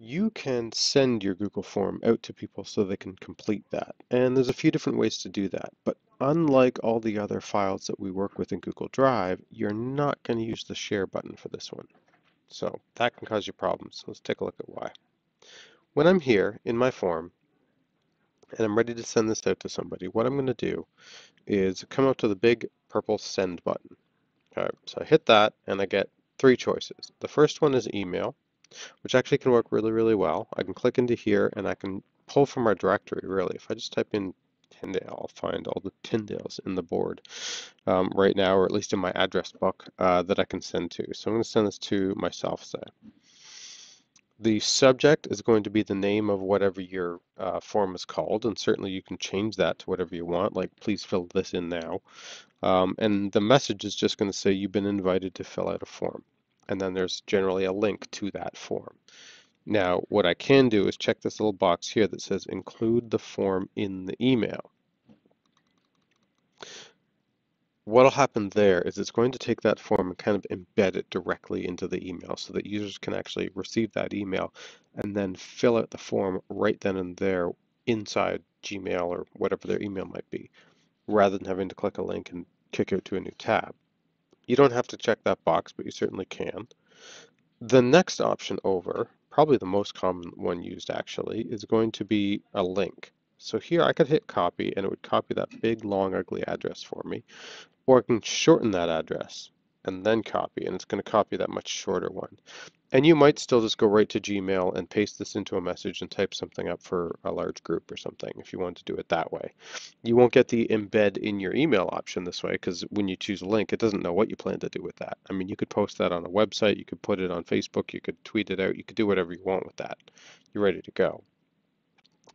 you can send your Google form out to people so they can complete that. And there's a few different ways to do that. But unlike all the other files that we work with in Google Drive, you're not going to use the share button for this one. So that can cause you problems. Let's take a look at why. When I'm here in my form and I'm ready to send this out to somebody, what I'm going to do is come up to the big purple send button. Okay, so I hit that and I get three choices. The first one is email which actually can work really, really well. I can click into here and I can pull from our directory, really. If I just type in Tyndale, I'll find all the Tyndales in the board um, right now, or at least in my address book uh, that I can send to. So I'm going to send this to myself, say. The subject is going to be the name of whatever your uh, form is called, and certainly you can change that to whatever you want, like please fill this in now. Um, and the message is just going to say you've been invited to fill out a form and then there's generally a link to that form. Now, what I can do is check this little box here that says include the form in the email. What'll happen there is it's going to take that form and kind of embed it directly into the email so that users can actually receive that email and then fill out the form right then and there inside Gmail or whatever their email might be, rather than having to click a link and kick out to a new tab. You don't have to check that box, but you certainly can. The next option over, probably the most common one used actually, is going to be a link. So here I could hit copy and it would copy that big long ugly address for me. Or I can shorten that address and then copy and it's going to copy that much shorter one. And you might still just go right to Gmail and paste this into a message and type something up for a large group or something if you want to do it that way. You won't get the embed in your email option this way because when you choose a link, it doesn't know what you plan to do with that. I mean, you could post that on a website, you could put it on Facebook, you could tweet it out, you could do whatever you want with that. You're ready to go.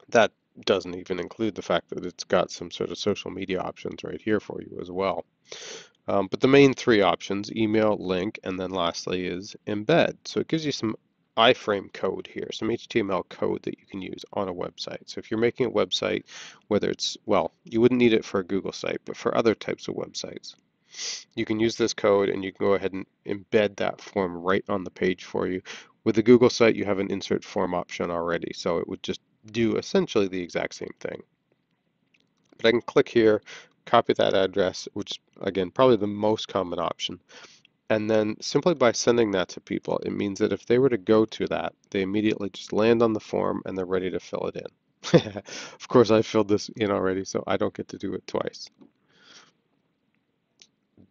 That doesn't even include the fact that it's got some sort of social media options right here for you as well. Um, but the main three options, email, link, and then lastly is embed. So it gives you some iframe code here, some HTML code that you can use on a website. So if you're making a website, whether it's, well, you wouldn't need it for a Google site, but for other types of websites, you can use this code and you can go ahead and embed that form right on the page for you. With the Google site, you have an insert form option already, so it would just do essentially the exact same thing. But I can click here, copy that address, which again, probably the most common option. And then simply by sending that to people, it means that if they were to go to that, they immediately just land on the form and they're ready to fill it in. of course, I filled this in already, so I don't get to do it twice.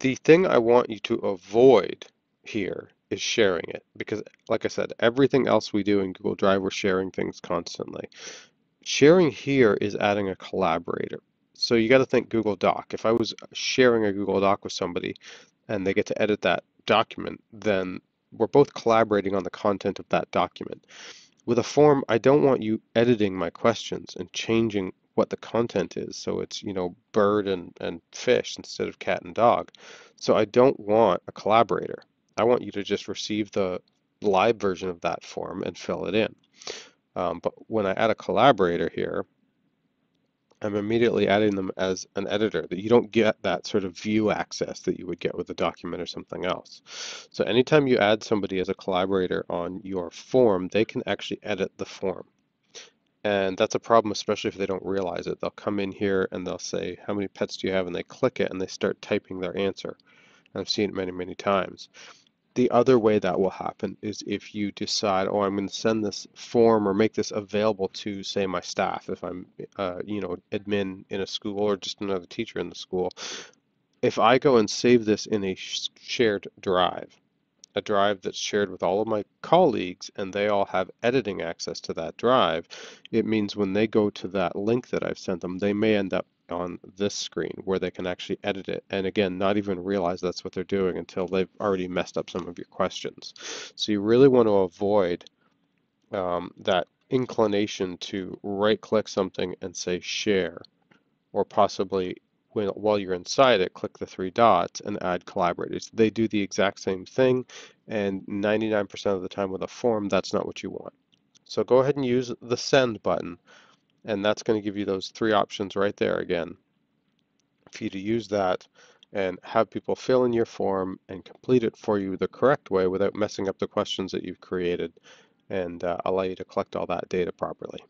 The thing I want you to avoid here is sharing it because, like I said, everything else we do in Google Drive, we're sharing things constantly. Sharing here is adding a collaborator. So you got to think Google Doc. If I was sharing a Google Doc with somebody and they get to edit that document, then we're both collaborating on the content of that document. With a form, I don't want you editing my questions and changing what the content is. So it's, you know, bird and, and fish instead of cat and dog. So I don't want a collaborator. I want you to just receive the live version of that form and fill it in. Um, but when I add a collaborator here, I'm immediately adding them as an editor that you don't get that sort of view access that you would get with a document or something else. So anytime you add somebody as a collaborator on your form, they can actually edit the form. And that's a problem, especially if they don't realize it. They'll come in here and they'll say, how many pets do you have? And they click it and they start typing their answer. I've seen it many, many times. The other way that will happen is if you decide, oh, I'm going to send this form or make this available to, say, my staff, if I'm, uh, you know, admin in a school or just another teacher in the school. If I go and save this in a shared drive, a drive that's shared with all of my colleagues and they all have editing access to that drive, it means when they go to that link that I've sent them, they may end up on this screen where they can actually edit it and again not even realize that's what they're doing until they've already messed up some of your questions. So you really want to avoid um, that inclination to right click something and say share or possibly when, while you're inside it click the three dots and add collaborators. They do the exact same thing and 99% of the time with a form that's not what you want. So go ahead and use the send button and that's going to give you those three options right there again for you to use that and have people fill in your form and complete it for you the correct way without messing up the questions that you've created and uh, allow you to collect all that data properly.